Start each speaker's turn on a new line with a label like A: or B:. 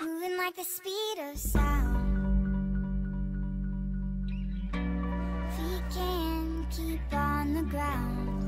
A: Moving like the speed of sound. Feet can't keep on the ground.